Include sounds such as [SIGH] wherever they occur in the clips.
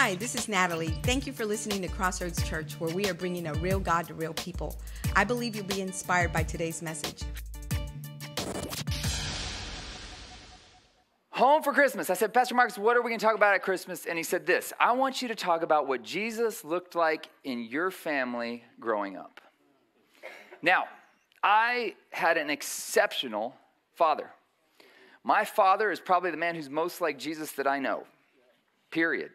Hi, this is Natalie. Thank you for listening to Crossroads Church, where we are bringing a real God to real people. I believe you'll be inspired by today's message. Home for Christmas. I said, Pastor Marcus, what are we going to talk about at Christmas? And he said this I want you to talk about what Jesus looked like in your family growing up. Now, I had an exceptional father. My father is probably the man who's most like Jesus that I know, period.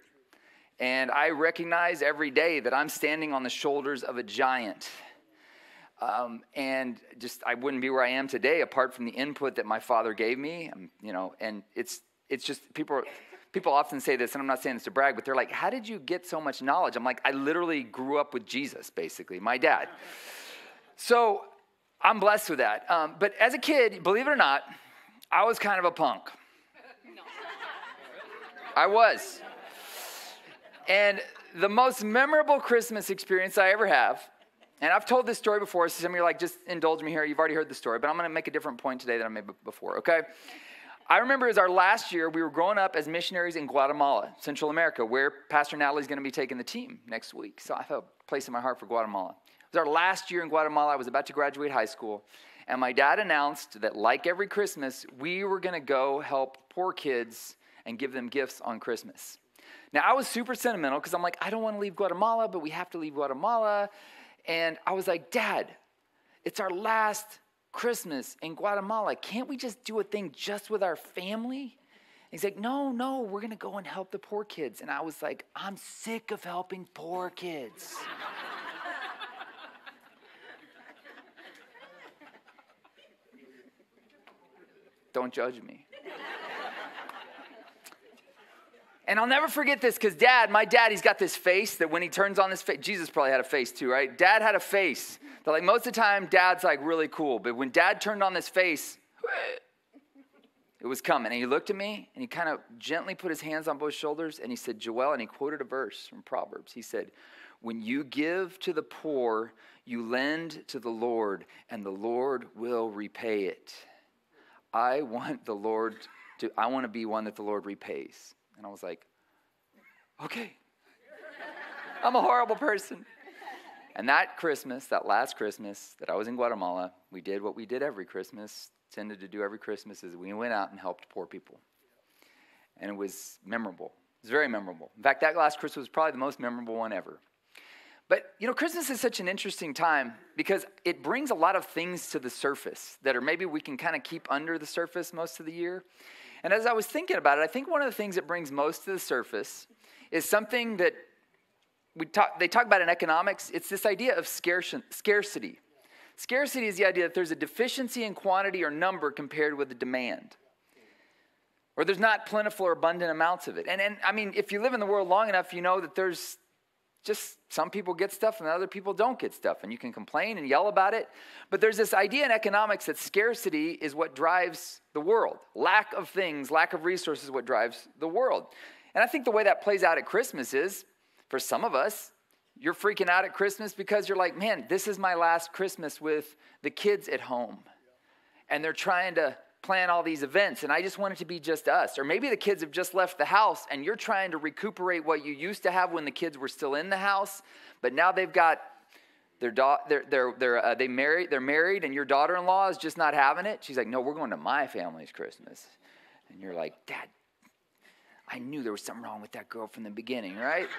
And I recognize every day that I'm standing on the shoulders of a giant. Um, and just I wouldn't be where I am today apart from the input that my father gave me. Um, you know, and it's it's just people people often say this, and I'm not saying this to brag, but they're like, "How did you get so much knowledge?" I'm like, I literally grew up with Jesus, basically, my dad. So I'm blessed with that. Um, but as a kid, believe it or not, I was kind of a punk. I was. And the most memorable Christmas experience I ever have, and I've told this story before, so some of you are like, just indulge me here. You've already heard the story, but I'm going to make a different point today than I made before, okay? I remember it was our last year, we were growing up as missionaries in Guatemala, Central America, where Pastor Natalie's going to be taking the team next week. So I have a place in my heart for Guatemala. It was our last year in Guatemala. I was about to graduate high school. And my dad announced that, like every Christmas, we were going to go help poor kids and give them gifts on Christmas. Now, I was super sentimental because I'm like, I don't want to leave Guatemala, but we have to leave Guatemala. And I was like, Dad, it's our last Christmas in Guatemala. Can't we just do a thing just with our family? he's like, No, no, we're going to go and help the poor kids. And I was like, I'm sick of helping poor kids. [LAUGHS] Don't judge me. And I'll never forget this because dad, my dad, he's got this face that when he turns on this face, Jesus probably had a face too, right? Dad had a face that, like, most of the time, dad's like really cool. But when dad turned on this face, it was coming. And he looked at me and he kind of gently put his hands on both shoulders and he said, Joel, and he quoted a verse from Proverbs. He said, When you give to the poor, you lend to the Lord, and the Lord will repay it. I want the Lord to, I want to be one that the Lord repays. And I was like, okay, I'm a horrible person. And that Christmas, that last Christmas that I was in Guatemala, we did what we did every Christmas, tended to do every Christmas, is we went out and helped poor people. And it was memorable. It was very memorable. In fact, that last Christmas was probably the most memorable one ever. But you know, Christmas is such an interesting time because it brings a lot of things to the surface that are maybe we can kind of keep under the surface most of the year. And as I was thinking about it, I think one of the things that brings most to the surface is something that we talk, they talk about in economics. It's this idea of scarcity. Scarcity is the idea that there's a deficiency in quantity or number compared with the demand. Or there's not plentiful or abundant amounts of it. And, and I mean, if you live in the world long enough, you know that there's just some people get stuff and other people don't get stuff. And you can complain and yell about it. But there's this idea in economics that scarcity is what drives the world. Lack of things, lack of resources what drives the world. And I think the way that plays out at Christmas is for some of us, you're freaking out at Christmas because you're like, man, this is my last Christmas with the kids at home. And they're trying to plan all these events and I just want it to be just us. Or maybe the kids have just left the house and you're trying to recuperate what you used to have when the kids were still in the house, but now they've got their daughter, they're, they're, they're, uh, they married, they're married and your daughter-in-law is just not having it. She's like, no, we're going to my family's Christmas. And you're like, Dad, I knew there was something wrong with that girl from the beginning, right? [LAUGHS]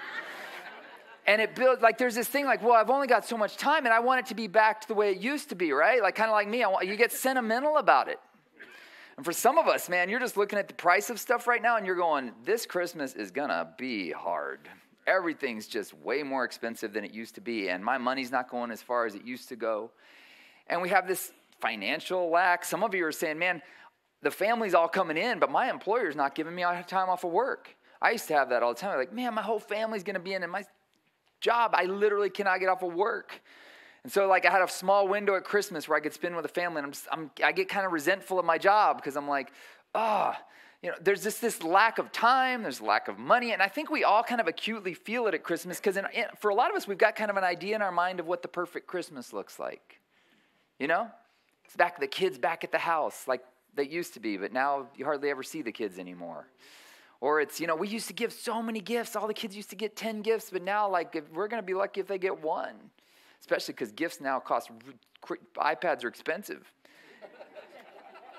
and it builds like there's this thing like well i've only got so much time and i want it to be back to the way it used to be right like kind of like me I want, you get sentimental about it and for some of us, man, you're just looking at the price of stuff right now and you're going, this Christmas is gonna be hard. Everything's just way more expensive than it used to be, and my money's not going as far as it used to go. And we have this financial lack. Some of you are saying, man, the family's all coming in, but my employer's not giving me time off of work. I used to have that all the time. I'm like, man, my whole family's gonna be in, and my job, I literally cannot get off of work. And so, like, I had a small window at Christmas where I could spend with the family, and I'm, just, I'm i get kind of resentful of my job because I'm like, oh, you know, there's just this lack of time, there's lack of money, and I think we all kind of acutely feel it at Christmas because for a lot of us, we've got kind of an idea in our mind of what the perfect Christmas looks like. You know, it's back the kids back at the house like they used to be, but now you hardly ever see the kids anymore. Or it's, you know, we used to give so many gifts. All the kids used to get 10 gifts, but now, like, we're going to be lucky if they get one, especially because gifts now cost, iPads are expensive.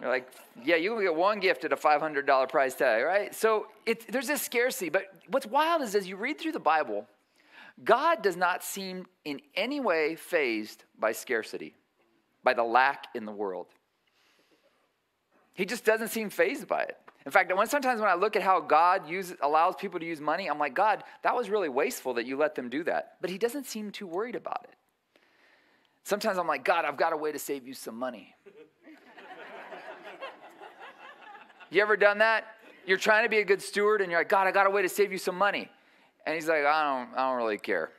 You're like, yeah, you can get one gift at a $500 price tag, right? So it, there's this scarcity. But what's wild is as you read through the Bible, God does not seem in any way fazed by scarcity, by the lack in the world. He just doesn't seem fazed by it. In fact, when, sometimes when I look at how God uses, allows people to use money, I'm like, God, that was really wasteful that you let them do that. But He doesn't seem too worried about it. Sometimes I'm like, God, I've got a way to save you some money. [LAUGHS] you ever done that? You're trying to be a good steward and you're like, God, I got a way to save you some money. And he's like, I don't, I don't really care.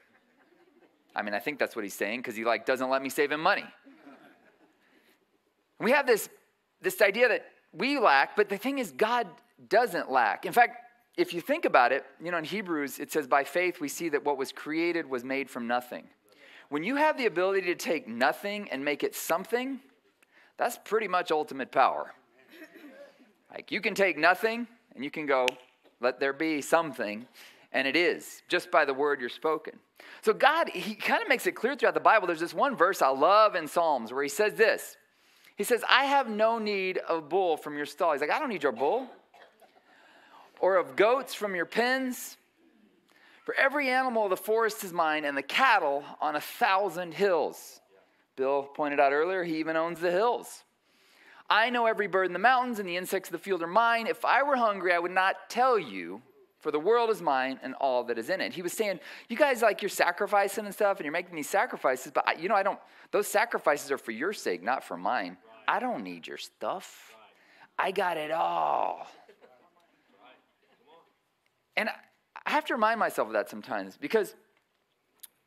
I mean, I think that's what he's saying because he like doesn't let me save him money. We have this, this idea that we lack, but the thing is, God doesn't lack. In fact, if you think about it, you know, in Hebrews, it says, by faith we see that what was created was made from nothing. When you have the ability to take nothing and make it something, that's pretty much ultimate power. Like you can take nothing and you can go, let there be something, and it is just by the word you're spoken. So God, He kind of makes it clear throughout the Bible. There's this one verse I love in Psalms where He says this he says, I have no need of bull from your stall. He's like, I don't need your bull. Or of goats from your pens. For every animal of the forest is mine, and the cattle on a thousand hills. Bill pointed out earlier, he even owns the hills. I know every bird in the mountains, and the insects of the field are mine. If I were hungry, I would not tell you, for the world is mine and all that is in it. He was saying, You guys like you're sacrificing and stuff, and you're making these sacrifices, but I, you know, I don't, those sacrifices are for your sake, not for mine. I don't need your stuff. I got it all. And I have to remind myself of that sometimes because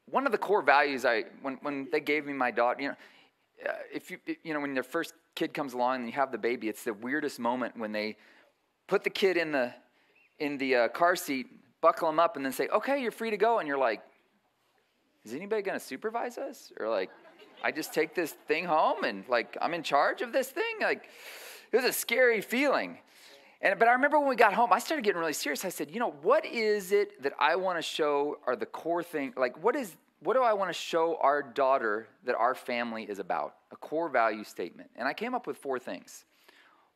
one of the core values I, when, when they gave me my daughter, you know, uh, if you, you know, when their first kid comes along and you have the baby, it's the weirdest moment when they put the kid in the, in the uh, car seat, buckle him up, and then say, okay, you're free to go. And you're like, is anybody going to supervise us? Or like, I just take this thing home and like I'm in charge of this thing. Like it was a scary feeling. And but I remember when we got home, I started getting really serious. I said, you know, what is it that I want to show are the core thing? Like what is what do I want to show our daughter that our family is about? A core value statement. And I came up with four things.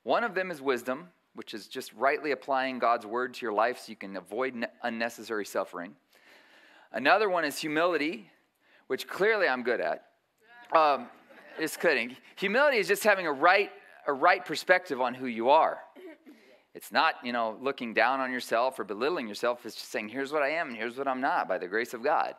One of them is wisdom, which is just rightly applying God's word to your life so you can avoid unnecessary suffering. Another one is humility, which clearly I'm good at. Um, just kidding. Humility is just having a right, a right perspective on who you are. It's not, you know, looking down on yourself or belittling yourself. It's just saying, here's what I am and here's what I'm not by the grace of God.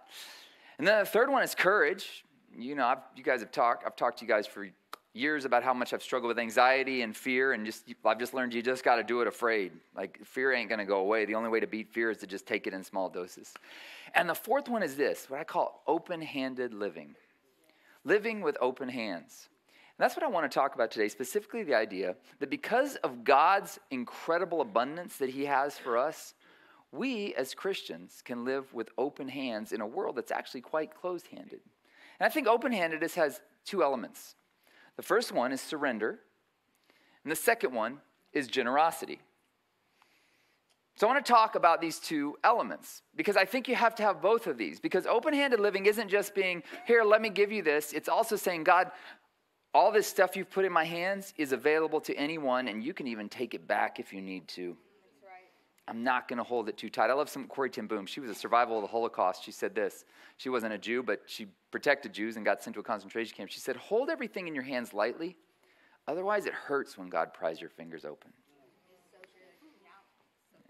And then the third one is courage. You know, I've, you guys have talked, I've talked to you guys for years about how much I've struggled with anxiety and fear, and just I've just learned you just got to do it afraid. Like fear ain't going to go away. The only way to beat fear is to just take it in small doses. And the fourth one is this, what I call open-handed living living with open hands. And that's what I want to talk about today, specifically the idea that because of God's incredible abundance that He has for us, we as Christians can live with open hands in a world that's actually quite closed handed. And I think open handedness has two elements. The first one is surrender, and the second one is generosity. So I want to talk about these two elements because I think you have to have both of these. Because open handed living isn't just being, here, let me give you this. It's also saying, God, all this stuff you've put in my hands is available to anyone, and you can even take it back if you need to. I'm not going to hold it too tight. I love some Corrie Ten Boom. She was a survival of the Holocaust. She said this. She wasn't a Jew, but she protected Jews and got sent to a concentration camp. She said, Hold everything in your hands lightly. Otherwise, it hurts when God pries your fingers open.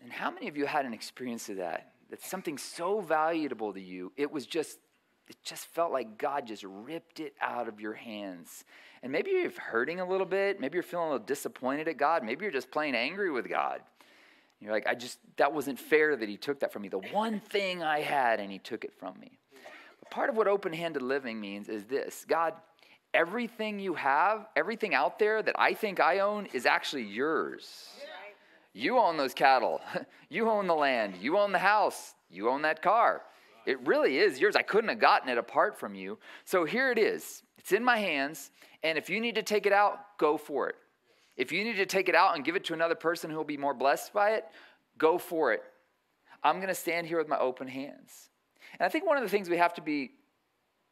And how many of you had an experience of that? That something so valuable to you, it was just, it just felt like God just ripped it out of your hands. And maybe you're hurting a little bit. Maybe you're feeling a little disappointed at God. Maybe you're just plain angry with God. You're like, I just, that wasn't fair that He took that from me. The one thing I had, and He took it from me. But part of what open handed living means is this God, everything you have, everything out there that I think I own is actually yours. You own those cattle. [LAUGHS] You own the land. You own the house. You own that car. It really is yours. I couldn't have gotten it apart from you. So here it is. It's in my hands. And if you need to take it out, go for it. If you need to take it out and give it to another person who will be more blessed by it, Go for it. I'm going to stand here with my open hands. And I think one of the things we have to be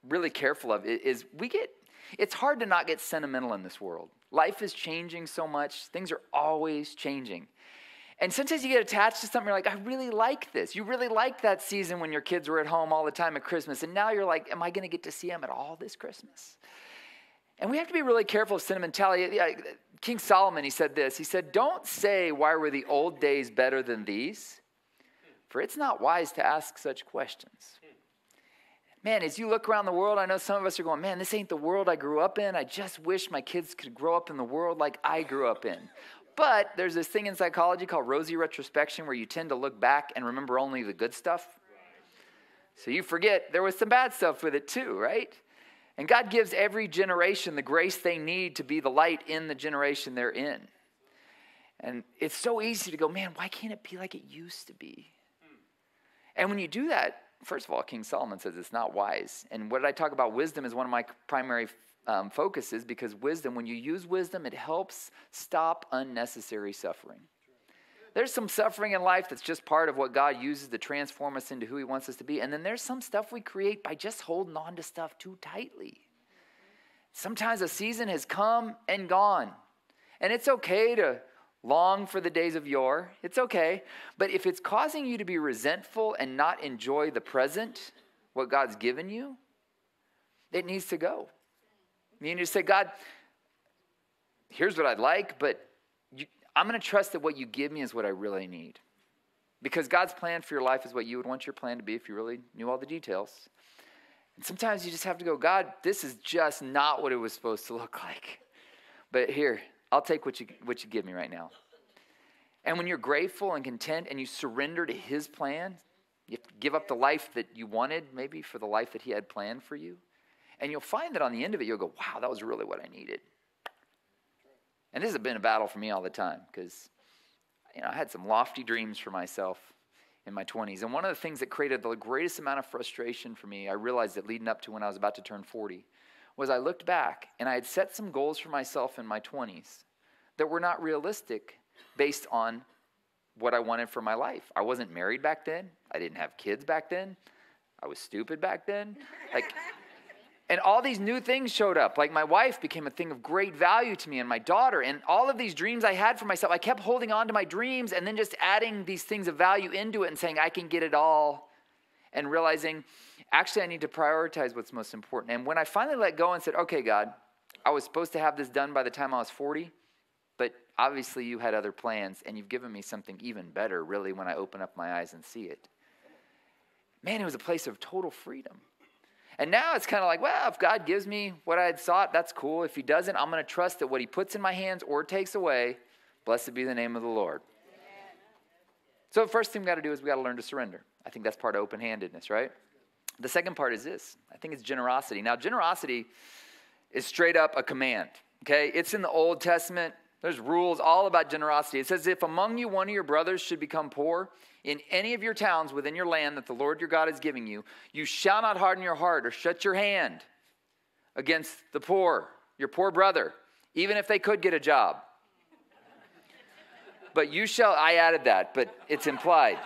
really careful of is we get, it's hard to not get sentimental in this world. Life is changing so much, things are always changing. And sometimes you get attached to something, you're like, I really like this. You really liked that season when your kids were at home all the time at Christmas. And now you're like, Am I going to get to see them at all this Christmas? And we have to be really careful of sentimentality. King Solomon, he said this. He said, Don't say, Why were the old days better than these? For it's not wise to ask such questions. Man, as you look around the world, I know some of us are going, Man, this ain't the world I grew up in. I just wish my kids could grow up in the world like I grew up in. But there's this thing in psychology called rosy retrospection where you tend to look back and remember only the good stuff. So you forget there was some bad stuff with it too, right? And God gives every generation the grace they need to be the light in the generation they're in. And it's so easy to go, man, why can't it be like it used to be? And when you do that, first of all, King Solomon says it's not wise. And what did I talk about? Wisdom is one of my primary um, focuses because wisdom, when you use wisdom, it helps stop unnecessary suffering. There's some suffering in life that's just part of what God uses to transform us into who He wants us to be. And then there's some stuff we create by just holding on to stuff too tightly. Sometimes a season has come and gone. And it's okay to long for the days of yore. It's okay. But if it's causing you to be resentful and not enjoy the present, what God's given you, it needs to go. You need to say, God, here's what I'd like, but you, I'm going to trust that what you give me is what I really need. Because God's plan for your life is what you would want your plan to be if you really knew all the details. And sometimes you just have to go, God, this is just not what it was supposed to look like. But here, I'll take what you, what you give me right now. And when you're grateful and content and you surrender to His plan, you give up the life that you wanted, maybe for the life that He had planned for you. And you'll find that on the end of it, you'll go, wow, that was really what I needed. And this has been a battle for me all the time because you know, I had some lofty dreams for myself in my 20s. And one of the things that created the greatest amount of frustration for me, I realized that leading up to when I was about to turn 40, was I looked back and I had set some goals for myself in my 20s that were not realistic based on what I wanted for my life. I wasn't married back then. I didn't have kids back then. I was stupid back then. Like and all these new things showed up. Like my wife became a thing of great value to me, and my daughter, and all of these dreams I had for myself. I kept holding on to my dreams and then just adding these things of value into it and saying, I can get it all. And realizing, actually, I need to prioritize what's most important. And when I finally let go and said, okay, God, I was supposed to have this done by the time I was 40, but obviously you had other plans, and you've given me something even better, really, when I open up my eyes and see it. Man, it was a place of total freedom. And now it's kind of like, well, if God gives me what I had sought, that's cool. If He doesn't, I'm going to trust that what He puts in my hands or takes away, blessed be the name of the Lord. So, the first thing we got to do is we got to learn to surrender. I think that's part of open handedness, right? The second part is this I think it's generosity. Now, generosity is straight up a command, okay? It's in the Old Testament. There's rules all about generosity. It says, if among you one of your brothers should become poor, in any of your towns within your land that the Lord your God is giving you, you shall not harden your heart or shut your hand against the poor, your poor brother, even if they could get a job. But you shall, I added that, but it's implied.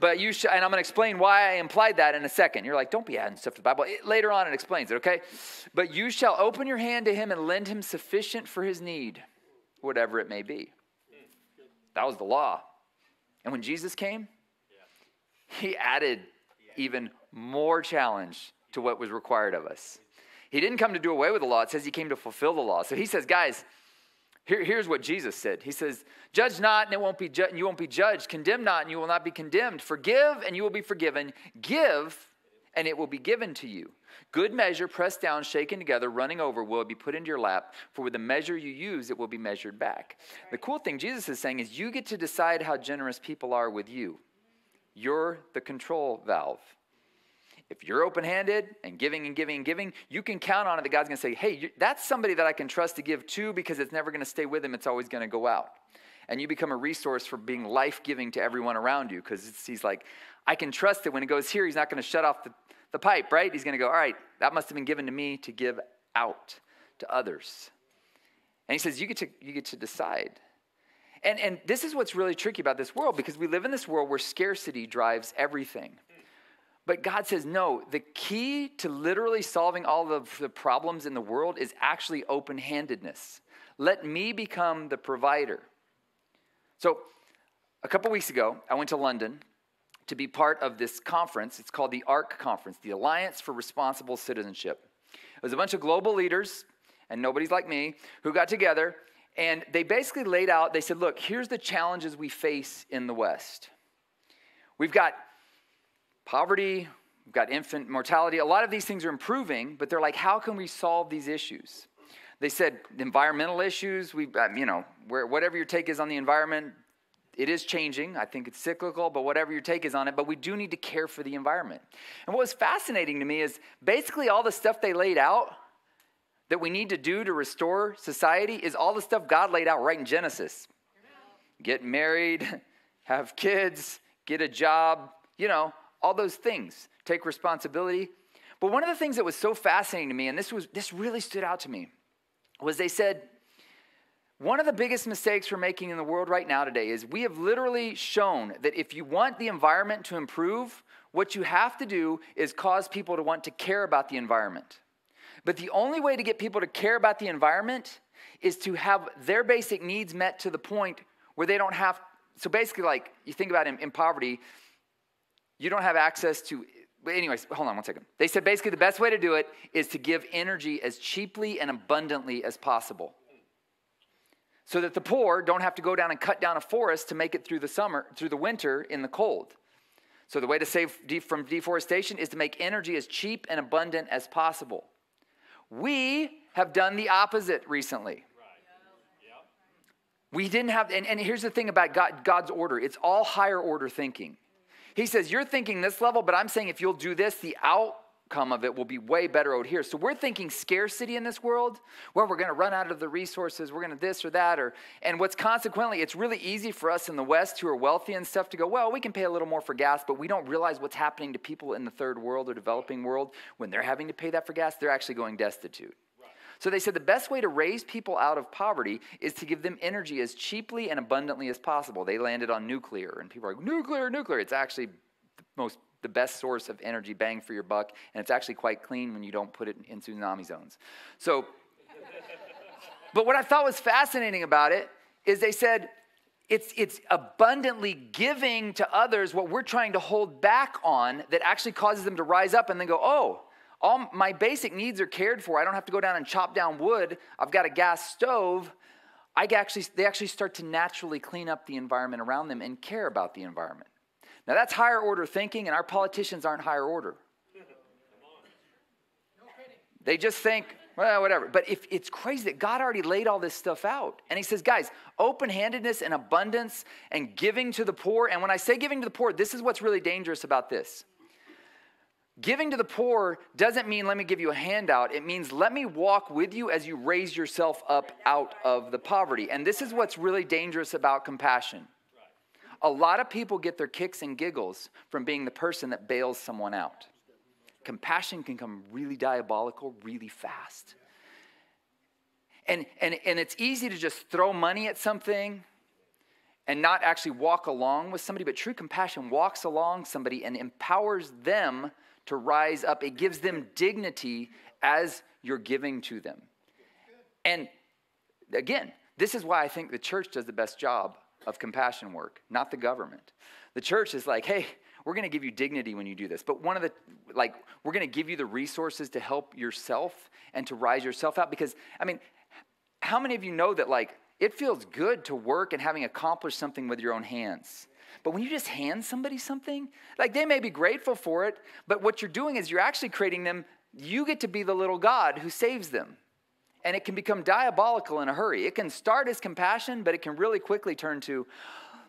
But you shall, and I'm going to explain why I implied that in a second. You're like, don't be adding stuff to the Bible. It, later on, it explains it, okay? But you shall open your hand to him and lend him sufficient for his need, whatever it may be. That was the law. And when Jesus came, he added even more challenge to what was required of us. He didn't come to do away with the law, it says he came to fulfill the law. So he says, guys, here, here's what Jesus said. He says, Judge not, and it won't be ju- and you won't be judged. Condemn not, and you will not be condemned. Forgive, and you will be forgiven. Give, and it will be given to you. Good measure, pressed down, shaken together, running over, will be put into your lap. For with the measure you use, it will be measured back. The cool thing Jesus is saying is you get to decide how generous people are with you. You're the control valve. If you're open handed and giving and giving and giving, you can count on it that God's going to say, hey, that's somebody that I can trust to give to because it's never going to stay with him, it's always going to go out. And you become a resource for being life giving to everyone around you because he's like, I can trust that when it goes here, he's not going to shut off the the pipe, right? He's going to go, all right, that must have been given to me to give out to others. And he says, you get to, you get to decide. And, and this is what's really tricky about this world because we live in this world where scarcity drives everything. But God says, no, the key to literally solving all of the problems in the world is actually open handedness. Let me become the provider. So, a couple weeks ago, I went to London to be part of this conference. It's called the ARC Conference, the Alliance for Responsible Citizenship. It was a bunch of global leaders, and nobody's like me, who got together and they basically laid out, they said, look, here's the challenges we face in the West. We've got poverty, we've got infant mortality. A lot of these things are improving, but they're like, how can we solve these issues? They said environmental issues, we, you know, where, whatever your take is on the environment, it is changing. I think it's cyclical, but whatever your take is on it, but we do need to care for the environment. And what was fascinating to me is basically all the stuff they laid out that we need to do to restore society is all the stuff God laid out right in Genesis. Get married, [LAUGHS] have kids, get a job, you know, all those things. Take responsibility. But one of the things that was so fascinating to me, and this was this really stood out to me, was they said, one of the biggest mistakes we're making in the world right now today is we have literally shown that if you want the environment to improve, what you have to do is cause people to want to care about the environment. But the only way to get people to care about the environment is to have their basic needs met to the point where they don't have. So basically, like you think about in, in poverty, you don't have access to. Anyways, hold on one second. They said basically the best way to do it is to give energy as cheaply and abundantly as possible. So that the poor don't have to go down and cut down a forest to make it through the summer, through the winter in the cold. So the way to save from deforestation is to make energy as cheap and abundant as possible. We have done the opposite recently. We didn't have, and, and here's the thing about God, God's order it's all higher order thinking. He says, You're thinking this level, but I'm saying if you'll do this, the outcome of it will be way better out here. So we're thinking scarcity in this world, where we're going to run out of the resources, we're going to this or that, or and what's consequently, it's really easy for us in the West who are wealthy and stuff to go, well, we can pay a little more for gas, but we don't realize what's happening to people in the third world or developing world when they're having to pay that for gas. They're actually going destitute. So they said the best way to raise people out of poverty is to give them energy as cheaply and abundantly as possible. They landed on nuclear, and people are like, nuclear, nuclear. It's actually the most the best source of energy bang for your buck, and it's actually quite clean when you don't put it in tsunami zones. So, but what I thought was fascinating about it is they said it's, it's abundantly giving to others what we're trying to hold back on that actually causes them to rise up and then go, oh, all my basic needs are cared for. I don't have to go down and chop down wood. I've got a gas stove. I actually, they actually start to naturally clean up the environment around them and care about the environment. Now, that's higher order thinking, and our politicians aren't higher order. They just think, well, whatever. But if it's crazy that God already laid all this stuff out. And he says, guys, open handedness and abundance and giving to the poor. And when I say giving to the poor, this is what's really dangerous about this. Giving to the poor doesn't mean let me give you a handout. It means let me walk with you as you raise yourself up out of the poverty. And this is what's really dangerous about compassion. A lot of people get their kicks and giggles from being the person that bails someone out. Compassion can come really diabolical really fast. And, and, and it's easy to just throw money at something and not actually walk along with somebody, but true compassion walks along somebody and empowers them to rise up. It gives them dignity as you're giving to them. And again, this is why I think the church does the best job of compassion work, not the government. The church is like, hey, we're going to give you dignity when you do this. But one of the, like, we're going to give you the resources to help yourself and to rise yourself out. Because, I mean, how many of you know that, like, it feels good to work and having accomplished something with your own hands? But when you just hand somebody something, like, they may be grateful for it, but what you're doing is you're actually creating them, you get to be the little God who saves them and it can become diabolical in a hurry. It can start as compassion, but it can really quickly turn to,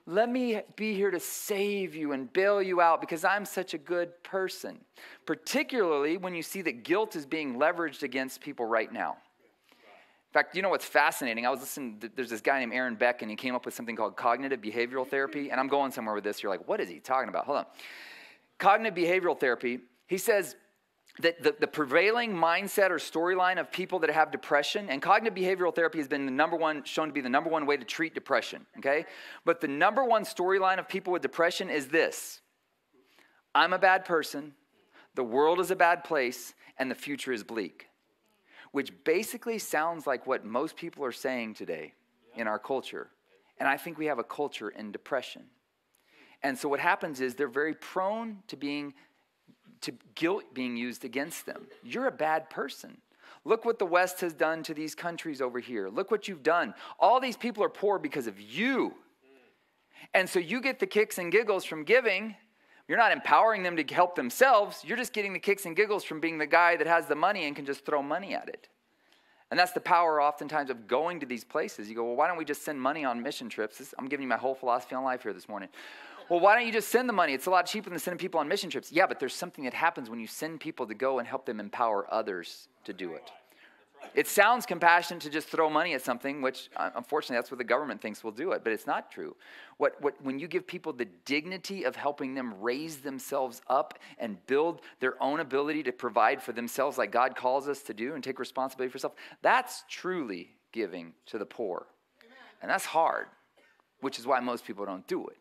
let me be here to save you and bail you out because I'm such a good person. Particularly when you see that guilt is being leveraged against people right now. In fact, you know what's fascinating? I was listening, there's this guy named Aaron Beck, and he came up with something called cognitive behavioral therapy. And I'm going somewhere with this. You're like, what is he talking about? Hold on. Cognitive behavioral therapy, he says, that the, the prevailing mindset or storyline of people that have depression and cognitive behavioral therapy has been the number one shown to be the number one way to treat depression okay but the number one storyline of people with depression is this i'm a bad person the world is a bad place and the future is bleak which basically sounds like what most people are saying today in our culture and i think we have a culture in depression and so what happens is they're very prone to being to guilt being used against them. You're a bad person. Look what the West has done to these countries over here. Look what you've done. All these people are poor because of you. Mm. And so you get the kicks and giggles from giving. You're not empowering them to help themselves. You're just getting the kicks and giggles from being the guy that has the money and can just throw money at it. And that's the power, oftentimes, of going to these places. You go, well, why don't we just send money on mission trips? This, I'm giving you my whole philosophy on life here this morning well, why don't you just send the money? It's a lot cheaper than sending people on mission trips. Yeah, but there's something that happens when you send people to go and help them empower others to do it. It sounds compassionate to just throw money at something, which uh, unfortunately that's what the government thinks will do it, but it's not true. What, what, when you give people the dignity of helping them raise themselves up and build their own ability to provide for themselves, like God calls us to do, and take responsibility for self, that's truly giving to the poor. And that's hard, which is why most people don't do it.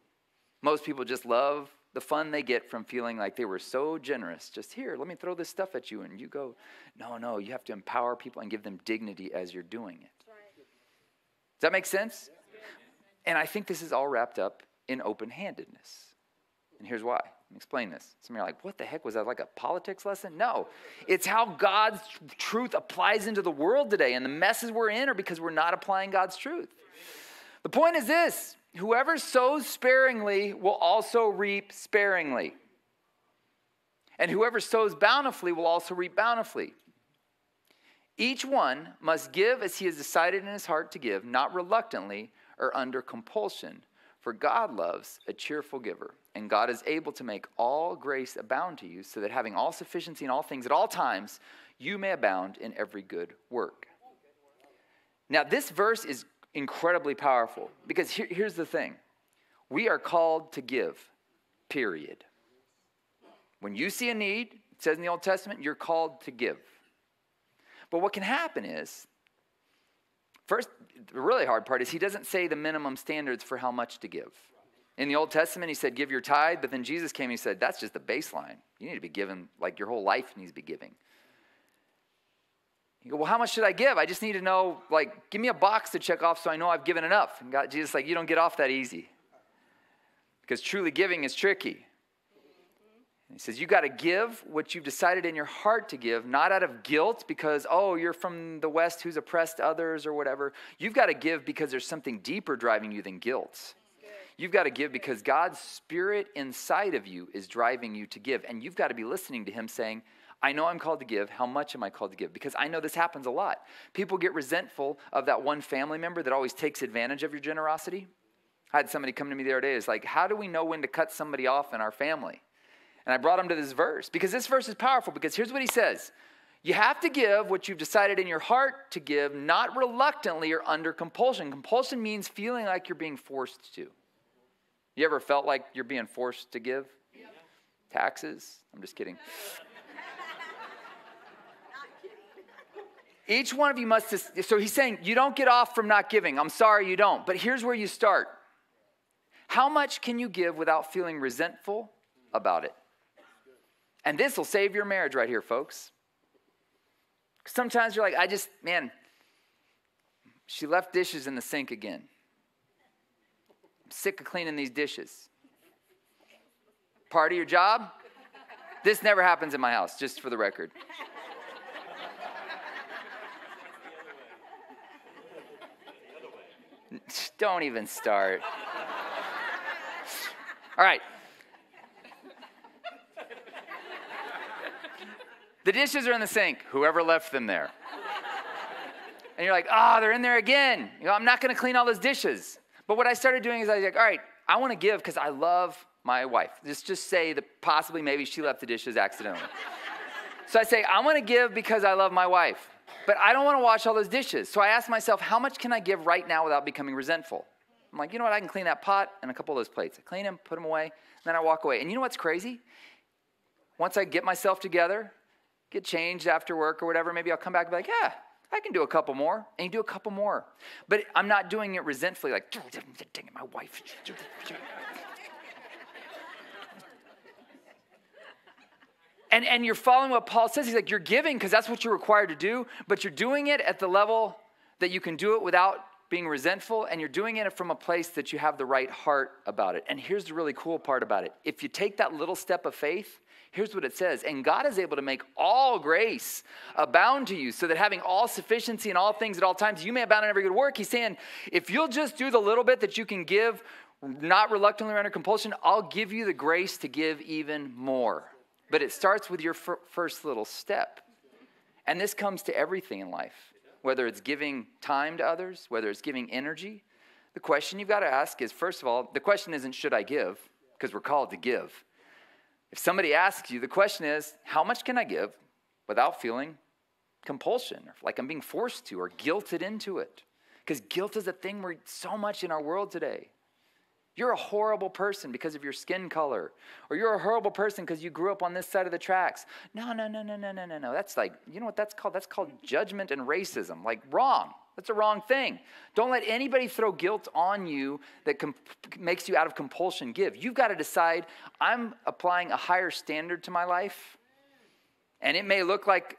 Most people just love the fun they get from feeling like they were so generous. Just here, let me throw this stuff at you. And you go, no, no, you have to empower people and give them dignity as you're doing it. Does that make sense? And I think this is all wrapped up in open handedness. And here's why. Let me explain this. Some of you are like, what the heck? Was that like a politics lesson? No. It's how God's truth applies into the world today. And the messes we're in are because we're not applying God's truth. The point is this Whoever sows sparingly will also reap sparingly. And whoever sows bountifully will also reap bountifully. Each one must give as he has decided in his heart to give, not reluctantly or under compulsion, for God loves a cheerful giver. And God is able to make all grace abound to you, so that having all sufficiency in all things at all times, you may abound in every good work. Now, this verse is incredibly powerful because here, here's the thing we are called to give, period. When you see a need, it says in the Old Testament, you're called to give. But what can happen is, first, the really hard part is he doesn't say the minimum standards for how much to give. In the Old Testament, he said, give your tithe, but then Jesus came and he said, that's just the baseline. You need to be given, like your whole life needs to be giving. You go, well, how much should I give? I just need to know, like, give me a box to check off so I know I've given enough. And God, Jesus, like, you don't get off that easy. Because truly giving is tricky. he says, you got to give what you've decided in your heart to give, not out of guilt because, oh, you're from the West who's oppressed others or whatever. You've got to give because there's something deeper driving you than guilt. You've got to give because God's spirit inside of you is driving you to give. And you've got to be listening to Him saying, I know I'm called to give. How much am I called to give? Because I know this happens a lot. People get resentful of that one family member that always takes advantage of your generosity. I had somebody come to me the other day. It's like, how do we know when to cut somebody off in our family? And I brought him to this verse because this verse is powerful. Because here's what he says You have to give what you've decided in your heart to give, not reluctantly or under compulsion. Compulsion means feeling like you're being forced to. You ever felt like you're being forced to give? Taxes? I'm just kidding. Each one of you must, so he's saying, you don't get off from not giving. I'm sorry you don't. But here's where you start. How much can you give without feeling resentful about it? And this will save your marriage right here, folks. Sometimes you're like, I just, man, she left dishes in the sink again. I'm sick of cleaning these dishes. Part of your job? This never happens in my house, just for the record. [LAUGHS] Don't even start. All right. The dishes are in the sink. Whoever left them there. And you're like, oh, they're in there again. You know, I'm not going to clean all those dishes. But what I started doing is I was like, all right, I want to give because I love my wife. Just just say that possibly maybe she left the dishes accidentally. so I say, I want to give because I love my wife. But I don't want to wash all those dishes. So I ask myself, how much can I give right now without becoming resentful? I'm like, you know what? I can clean that pot and a couple of those plates. I clean them, put them away, and then I walk away. And you know what's crazy? Once I get myself together get changed after work or whatever. Maybe I'll come back and be like, yeah, I can do a couple more. And you do a couple more. But I'm not doing it resentfully, like, [LAUGHS] dang it, my wife. And, and you're following what Paul says. He's like, you're giving because that's what you're required to do, but you're doing it at the level that you can do it without being resentful, and you're doing it from a place that you have the right heart about it. And here's the really cool part about it if you take that little step of faith, here's what it says And God is able to make all grace abound to you, so that having all sufficiency in all things at all times, you may abound in every good work. He's saying, if you'll just do the little bit that you can give, not reluctantly or under compulsion, I'll give you the grace to give even more. But it starts with your f- first little step. And this comes to everything in life, whether it's giving time to others, whether it's giving energy. The question you've got to ask is first of all, the question isn't, should I give? Because we're called to give. If somebody asks you, the question is, how much can I give without feeling compulsion, or like I'm being forced to, or guilted into it? Because guilt is a thing we're so much in our world today. You're a horrible person because of your skin color. Or you're a horrible person because you grew up on this side of the tracks. No, no, no, no, no, no, no, no. That's like, you know what that's called? That's called judgment and racism. Like, wrong. That's a wrong thing. Don't let anybody throw guilt on you that comp- makes you out of compulsion give. You've got to decide I'm applying a higher standard to my life. And it may look like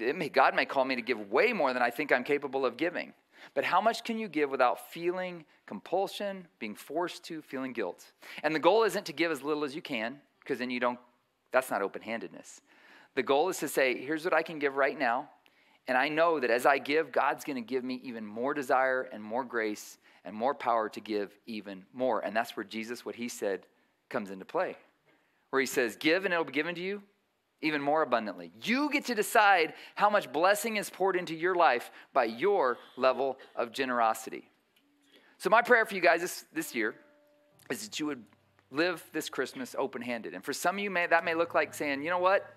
it may, God may call me to give way more than I think I'm capable of giving. But how much can you give without feeling compulsion, being forced to, feeling guilt? And the goal isn't to give as little as you can, because then you don't, that's not open handedness. The goal is to say, here's what I can give right now. And I know that as I give, God's going to give me even more desire and more grace and more power to give even more. And that's where Jesus, what he said, comes into play. Where he says, Give and it'll be given to you even more abundantly. You get to decide how much blessing is poured into your life by your level of generosity. So, my prayer for you guys this, this year is that you would live this Christmas open handed. And for some of you, may, that may look like saying, you know what?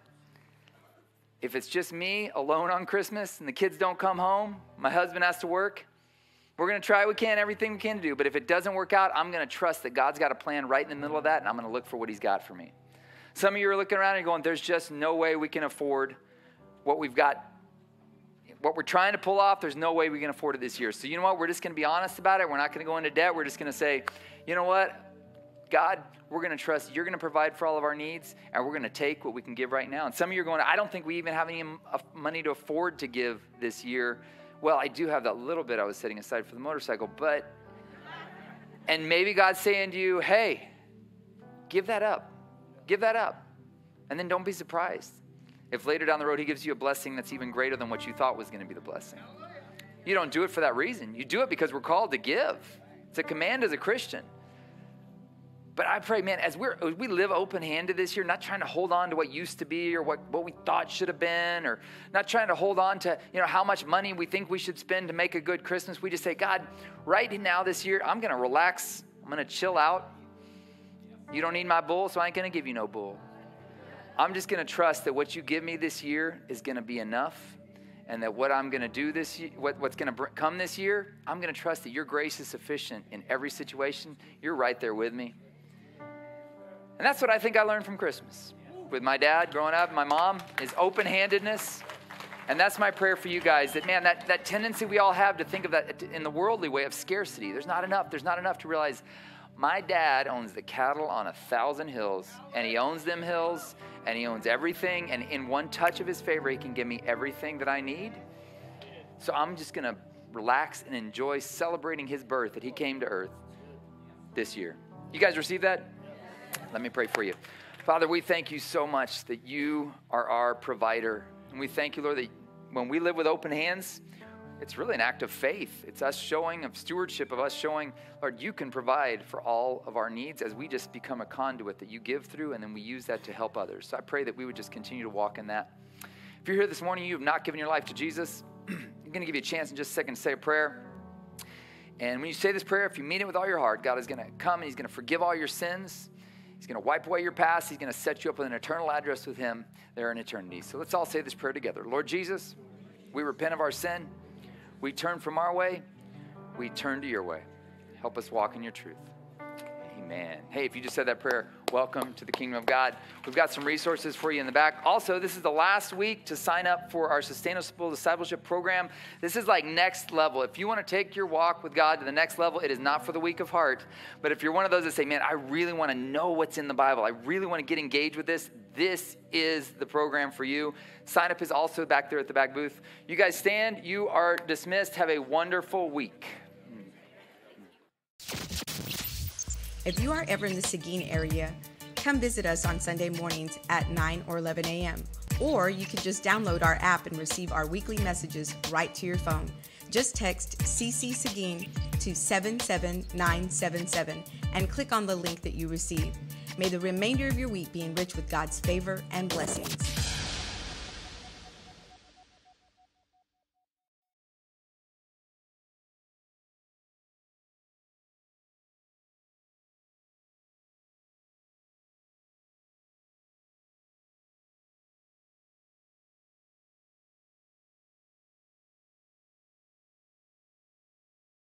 If it's just me alone on Christmas and the kids don't come home, my husband has to work, we're going to try we can, everything we can to do. But if it doesn't work out, I'm going to trust that God's got a plan right in the middle of that, and I'm going to look for what He's got for me. Some of you are looking around and going, there's just no way we can afford what we've got, what we're trying to pull off. There's no way we can afford it this year. So, you know what? We're just going to be honest about it. We're not going to go into debt. We're just going to say, you know what? God, we're going to trust you're going to provide for all of our needs, and we're going to take what we can give right now. And some of you are going, I don't think we even have any uh, money to afford to give this year. Well, I do have that little bit I was setting aside for the motorcycle, but, and maybe God's saying to you, hey, give that up. Give that up. And then don't be surprised if later down the road he gives you a blessing that's even greater than what you thought was going to be the blessing. You don't do it for that reason. You do it because we're called to give. It's a command as a Christian. But I pray, man, as, we're, as we live open handed this year, not trying to hold on to what used to be or what, what we thought should have been, or not trying to hold on to you know, how much money we think we should spend to make a good Christmas. We just say, God, right now this year, I'm going to relax. I'm going to chill out. You don't need my bull, so I ain't going to give you no bull. I'm just going to trust that what you give me this year is going to be enough and that what I'm going to do this year, what, what's going to come this year, I'm going to trust that your grace is sufficient in every situation. You're right there with me. And that's what I think I learned from Christmas. With my dad growing up, my mom, is open handedness. And that's my prayer for you guys that, man, that, that tendency we all have to think of that in the worldly way of scarcity. There's not enough. There's not enough to realize my dad owns the cattle on a thousand hills, and he owns them hills, and he owns everything. And in one touch of his favor, he can give me everything that I need. So I'm just going to relax and enjoy celebrating his birth that he came to earth this year. You guys receive that? Let me pray for you. Father, we thank you so much that you are our provider. And we thank you, Lord, that when we live with open hands, it's really an act of faith. It's us showing of stewardship, of us showing, Lord, you can provide for all of our needs as we just become a conduit that you give through, and then we use that to help others. So I pray that we would just continue to walk in that. If you're here this morning, you have not given your life to Jesus, [CLEARS THROAT] I'm going to give you a chance in just a second to say a prayer. And when you say this prayer, if you mean it with all your heart, God is going to come and He's going to forgive all your sins. He's going to wipe away your past. He's going to set you up with an eternal address with Him there in eternity. So let's all say this prayer together Lord Jesus, we repent of our sin. We turn from our way, we turn to your way. Help us walk in your truth. Amen. Hey, if you just said that prayer, welcome to the kingdom of God. We've got some resources for you in the back. Also, this is the last week to sign up for our Sustainable Discipleship Program. This is like next level. If you want to take your walk with God to the next level, it is not for the weak of heart. But if you're one of those that say, man, I really want to know what's in the Bible, I really want to get engaged with this, this is the program for you. Sign up is also back there at the back booth. You guys stand. You are dismissed. Have a wonderful week. If you are ever in the Seguin area, come visit us on Sunday mornings at 9 or 11 a.m. Or you can just download our app and receive our weekly messages right to your phone. Just text CC Seguin to 77977 and click on the link that you receive. May the remainder of your week be enriched with God's favor and blessings.